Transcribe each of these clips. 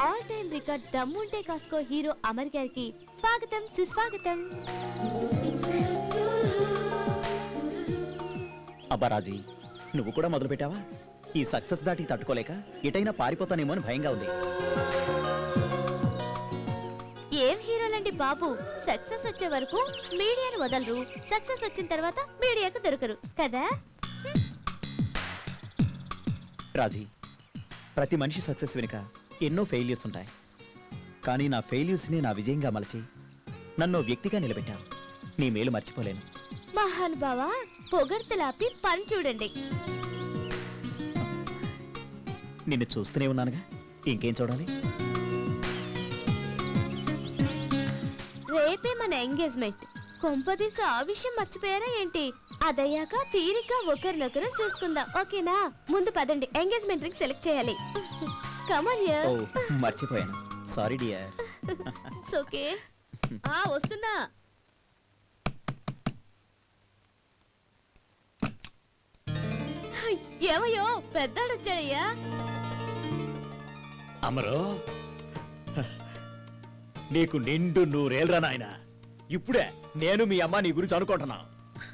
All time record దమ్ముంటే కాస్కో hero Amar గారికి స్వాగతం సుస్వాగతం. అబ్బా రాజీ నువ్వు కూడా మొదలు పెట్టావా ఈ సక్సెస్ దాటి తట్టుకోలేక ఎటైనా పారిపోతానేమో అని భయంగా ఉంది. ఏం హీరోలండి బాబు? సక్సెస్ వచ్చే వరకు మీడియాను వదలరు. సక్సెస్ వచ్చిన తర్వాత మీడియాకు దొరకరు. కదా? రాజీ ప్రతి మనిషి సక్సెస్ వెనుక ఎన్నో ఫెయిల్యూర్స్ ఉంటాయి. కానీ నా ఫెయిల్యూర్స్ని నా విజయంగా మలచి నన్ను వ్యక్తిగా నిలబెట్టావు. నీ మేలు మర్చిపోలేను. మహానుభావా పొగడ్తలాపి పని చూడండి. నిన్ను చూస్తూనే ఉన్నానుగా. ఇంకేం చూడాలి? రేపే మన ఎంగేజ్మెంట్. కొంపదీసి ఆ విషయం మర్చిపోయారా ఏంటి? అదయ్యాక తీరిక ఒకరినొకరు చూసుకుందాం. ఓకేనా? ముందు పదండి. ఎంగేజ్మెంట్ రింగ్ సెలెక్ట్ చేయాలి. మర్చిపోయాను. సారీ డియర్ ఓకే ఆ వస్తున్నా. ఏమయ్యో? పెద్దాడు వచ్చాడయ్యా అమరు. నీకు నిండు నూరేళ్ళరా నాయన. ఇప్పుడే నేను మీ అమ్మ నీ గురించి అనుకుంటున్నా.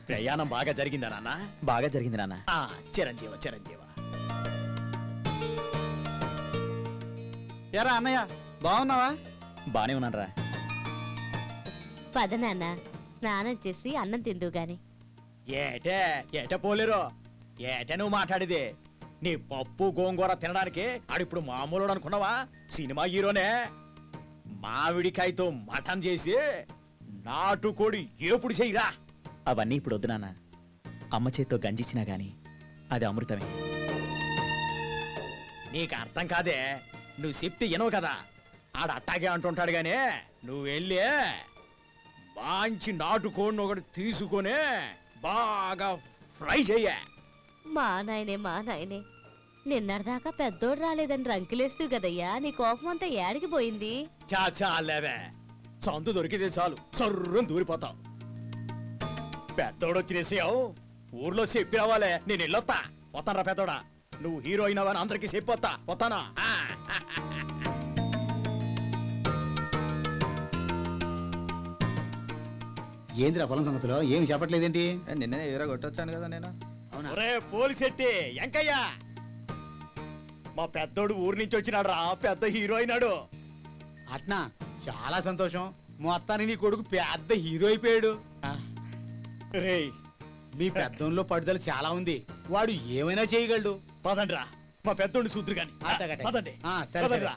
ప్రయాణం బాగా జరిగిందా నాన్న? బాగా జరిగింది నాన్న. ఆ, చిరంజీవ చిరంజీవ. ఎరా అన్నయ్య బాగున్నావా? బానే ఉన్నానురా. పద నాన్న స్నానం చేసి అన్నం తిందువు గాని. ఏటే ఏటే పోలేరు. ఏటే నువ్వు మాట్లాడేది. నీ పప్పు గోంగూర తినడానికి ఆడిప్పుడు మామూలు అనుకున్నావా? సినిమా హీరోనే. మామిడికాయతో మటన్ చేసి నాటుకోడి ఏపుడు చెయ్యిరా అవన్నీ ఇప్పుడు వద్దు నాన్న. అమ్మ చేత్తో గంజిచ్చినా గాని అది అమృతమే. నీకు అర్థం కాదే నువ్వు చెప్తే వినవు కదా. ఆడ అట్టాగే అంటుంటాడు గానీ నువ్వు వెళ్ళి మంచి నాటుకోడిని ఒకటి తీసుకొని బాగా ఫ్రై చెయ్య. మా నాయనే మా నాయనే. నిన్నటిదాకా పెద్దోడు రాలేదని రంకులేస్తూ కదయ్యా నీ కోపం అంతా ఏడికి పోయింది. చా చాలేవే సందు దొరికితే చాలు. సర్రం దూరిపోతావు పెద్దోడు వచ్చినేసావు ఊర్లో చెప్పి రావాలే నేను వెళ్ళొత్తా పోతానరా పెద్దోడా. నువ్వు హీరో అయినావని అందరికీ చెప్పొత్తా. పోతానా. ఏందిరా పొలం సంగతిలో? ఏమి చెప్పట్లేదేంటి నిన్నే ఎదురా కొట్టొచ్చాను కదా నేను. ఒరే పోలిసెట్టి ఎంకయ్య! మా పెద్దోడు ఊరి నుంచి వచ్చినాడు రా పెద్ద హీరో అయినాడు. అట్నా? చాలా సంతోషం. మొత్తానికి నీ కొడుకు పెద్ద హీరో అయిపోయాడు. రేయ్ మీ పెద్దంలో పట్టుదల చాలా ఉంది. వాడు ఏమైనా చేయగలడు? పదండ్రా. మా పెద్దోడిని సూత్రు. పదండి. ఆ, సరే,